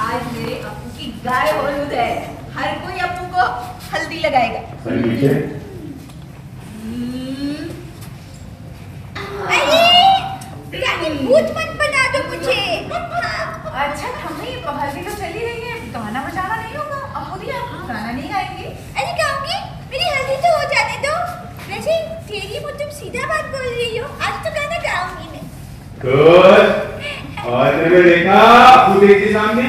आज मेरे अपू की गाय होलूद है। हर कोई अपू को हल्दी लगाएगा। हम्म, अरे भूत मत बना दो मुझे। हाँ, अच्छा हमें हल्दी तो चली रही है। गाना बजाना नहीं होगा। अपू दी आप गाना नहीं गाएँगे? अरे गाऊँगी। मेरी हल्दी तो हो जाने दो। वैसे तेरी मुझ तुम सीधा बात बोल रही हो। आज तो गाना गाऊँगी मैं। गुड और मैंने देखा आपको देखिए सामने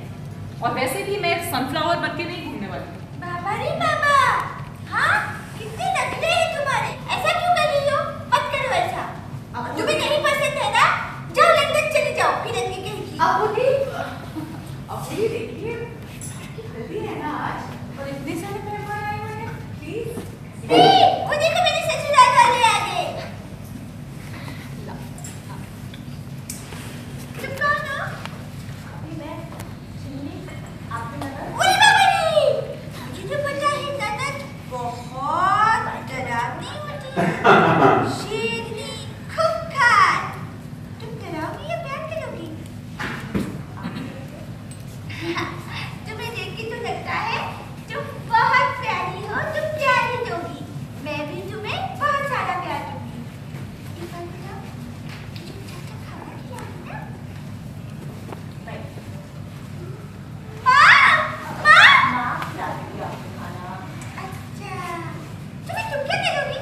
और वैसे भी मैं सनफ्लावर बन के नहीं घूमने वाली। बाबा रे बाबा! हाँ? कितने नखरे हैं तुम्हारे। ऐसा क्यों कर रही हो? मत करो ऐसा। अब तुम्हें नहीं पसंद है ना? जाओ लंदन चले जाओ फिर की कहेगी। अपू दी अपू दी देखिए। आपकी है ना आज। और इतने सारे मेहमान आए हुए हैं प्लीज़ ए, वो देखो मेरे ससुराल वाले आ गए तुम कौन हो ओए बाबा रे मुझे तो पता है ननद बहुत डरावनी तुम डराओगी या प्यार करोगी तुम्हें देख के तो लगता है तुम बहुत प्यारी हो तुम प्यार ही दोगी मैं भी तुम्हें बहुत सारा प्यार दूँगी एक बात बताओ तुम चाचा खाना खिलाओगी ना माँ माँ अच्छा तुम्हें तुम क्या करोगी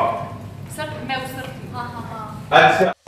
सर